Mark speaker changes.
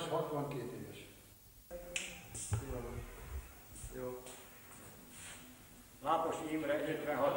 Speaker 1: Réti 62 éves.
Speaker 2: Jó. Jó.
Speaker 3: Lápos Imre 56.